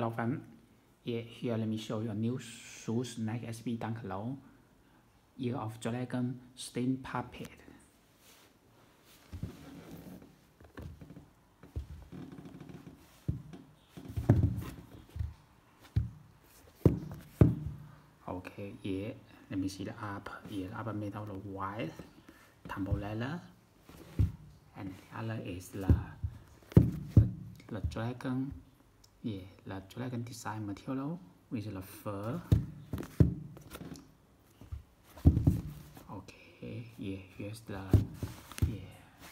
Hello friend. Yeah, here let me show you a new shoes Nike SB Dunk Low. Year of Dragon Steam Puppet. Okay, yeah. Let me see the upper. Yeah, upper made out of white tumble leather. And the other is the, the, the dragon. Yeah, the dragon design material with the fur. Okay, yeah, here's the yeah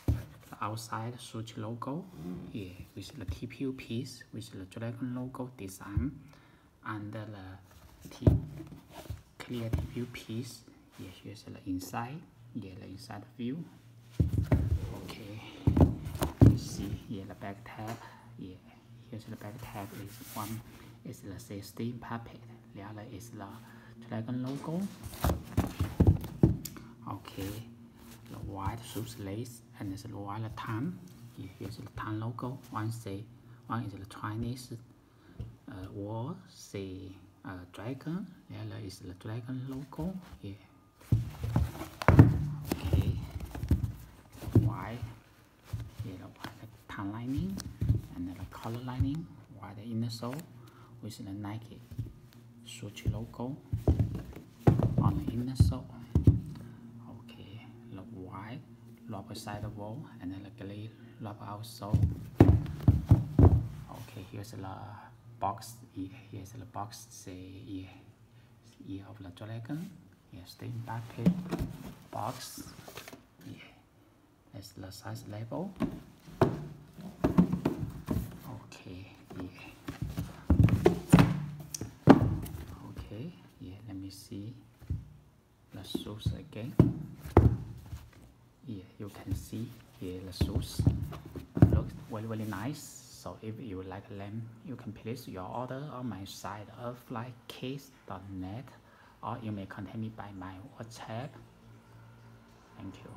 the outside Swoosh logo. Yeah, with the TPU piece which with the dragon logo design under the T clear TPU piece. Yeah, here's the inside. Yeah, the inside view. Okay, you see yeah the back tab. Yeah, here's the back tab is one is the steam puppet. The other is the dragon logo. Okay, the white shoes lace and it's the white tan. Here's the tan logo. One say one is the Chinese uh, wall say uh, dragon. The other is the dragon logo. Yeah. Okay. White. Yeah, the white tan lining color lining. White inner sole with the Nike Swoosh logo on the inner sole. Okay, the white rubber side wall and then the gray rubber outsole. Okay, here's the box. Here's the box. Say yeah, of the dragon. Yeah, steam puppet box. Yeah, that's the size label. Shoes again. Yeah, you can see here the shoes looks very very nice. So if you like them, you can place your order on my site of flycase.net or you may contact me by my WhatsApp. Thank you.